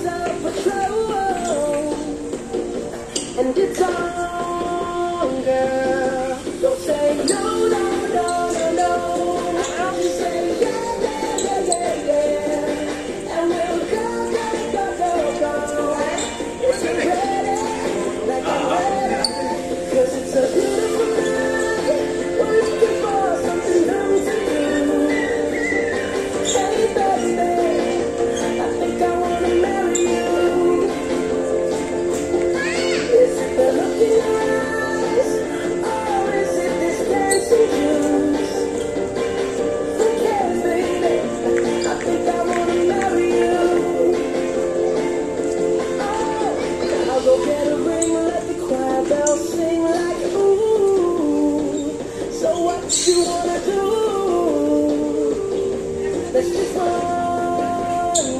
self-control. And it's all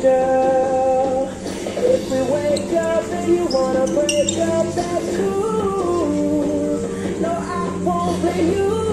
girl. If we wake up and you wanna break up, that's cool. No, I won't blame you.